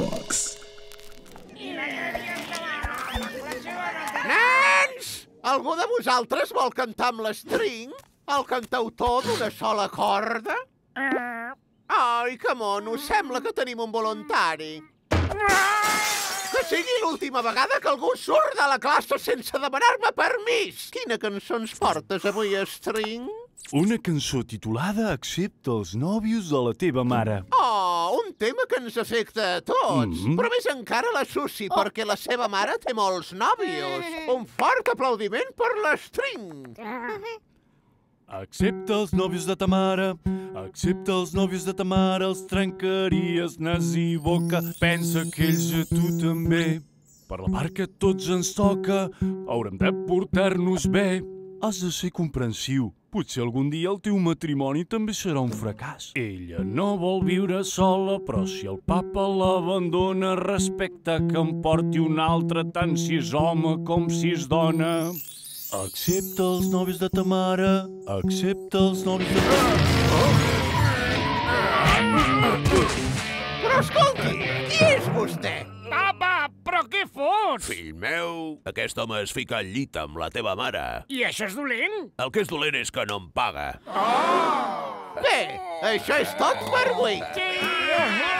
Boombox. Nens! Algú de vosaltres vol cantar amb l'estring? El cantautor d'una sola corda? Ai, que mono, sembla que tenim un voluntari. Que sigui l'última vegada que algú surt de la classe sense demanar-me permís. Quina cançó ens portes avui, String? Una cançó titulada Accepta els nòvios de la teva mare. Oh, tema que ens afecta a tots. Mhm. Però més encara la Susi, perquè la seva mare té molts nòvios. Un fort aplaudiment per l'String. Accepta els nòvios de ta mare, accepta els nòvios de ta mare, els trencaries nas i boca, pensa que ells a tu també. Per la part que tots ens toca, haurem de portar-nos bé. Has de ser comprensiu. Potser algun dia el teu matrimoni també serà un fracàs. Ella no vol viure sola, però si el papa l'abandona, respecta que em porti un altre, tant si és home com si és dona. Accepta els nòvios de ta mare, accepta els nòvios de ta mare. Però què fots? Fill meu, aquest home es fica al llit amb la teva mare. I això és dolent? El que és dolent és que no em paga. Bé, això és tot per avui. Sí!